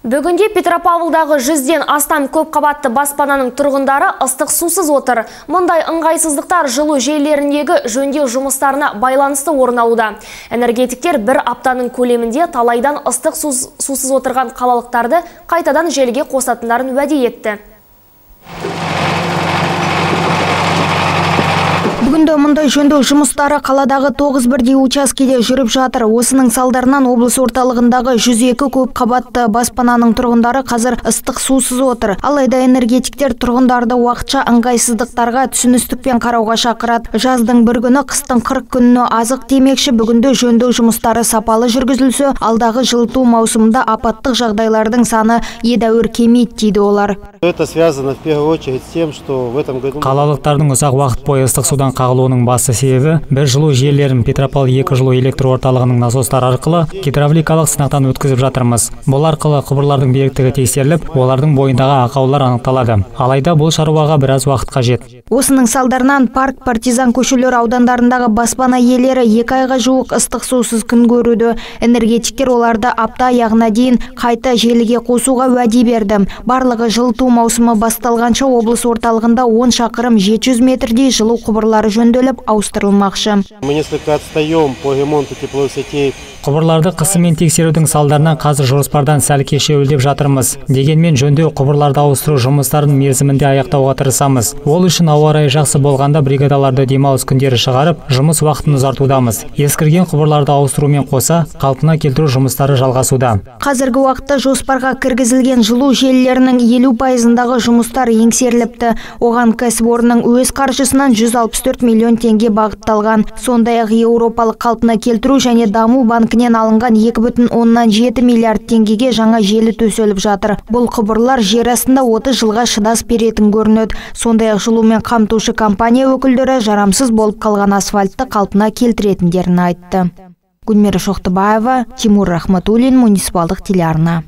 Бүгінде Петропавлдағы жүзден астам көпқабатты баспананың тұрғындары ыстық сусыз отыр. Мұндай ыңғайсыздықтар жылу желілеріндегі жөндеу жұмыстарына байланысты орын алуда. Энергетиктер бір аптаның көлемінде талайдан ыстық сусыз отырған қалалықтарды қайтадан желіге қосатындарын уәде етті. Бүгінде мұндай жөндеу жұмыстары қаладағы 9 бірдей учаскеде жүріп жатыр. Осының салдарынан облыс орталығындағы 102 көп қабатты баспананың тұрғындары қазір ыстық сусыз отыр. Алайда энергетиктер тұрғындарды уақытша ыңғайсыздықтарға түсіністікпен қарауға шақырады. Жаздың бір күні қыстың 40 күніне азық демекші бүгінде жөндеу жұмыстары сапалы жүргізілсе, алдағы жылыту маусымында апаттық жағдайлардың саны едәуір кемейді дейді олар. Это связано в первую очередь с тем, что в этом году қалалықтардың ұзақ уақыт бойы ыстық судан қағылуының басты себебі бір жылу желілерін петропавл екі жылу электр орталығының насостары арқылы гидравликалық сынақтан өткізіп жатырмыз. Бұл арқылы құбырлардың беріктігі тексеріліп олардың бойындағы ақаулар анықталады. Алайда бұл шаруаға біраз уақыт қажет. Осының салдарынан парк партизан көшелер аудандарындағы баспана иелері екі айға жуық ыстық сусыз күн көруді энергетиктер оларды апта аяғына дейін қайта желіге қосуға уәде берді. Барлығы жылыту маусымы басталғанша облыс орталығында 10 шақырым 700 метрдей жылу құбырлары жөнделіп ауыстырылмақшы. Мы несколько отстаем по ремонту тепловых сетей құбырларды қысымен тексерудің салдарынан қазір жоспардан сәл кешеуілдеп жатырмыз. Дегенмен жөндеу құбырларды ауыстыру жұмыстарын мерзімінде аяқтауға тырысамыз. Ол үшін ауа райы жақсы болғанда бригадаларды демалыс күндері шығарып жұмыс уақытын ұзартудамыз. Ескірген құбырларды ауыстырумен қоса қалпына келтіру жұмыстары жалғасуда. Қазіргі уақытта жоспарға кіргізілген жылу желілерінің елу пайызындағы жұмыстар еңсеріліпті. Оған кәсіпорынның өз қаржысынан 164 миллион теңге бағытталған. Сондай ақ еуропалық қалпына келтіру және даму банкінен алынған 2,7 миллиард теңгеге жаңа желі төселіп жатыр. Бұл құбырлар жер астында 30 жылға шыдас беретін көрінеді. Сондай ақ жылумен қамтушы компания өкілдері жарамсыз болып қалған асфальтты қалпына келтіретіндерін айтты. Гүлмира шоқтыбаева тимур рахматуллин муниципалдық телеарна.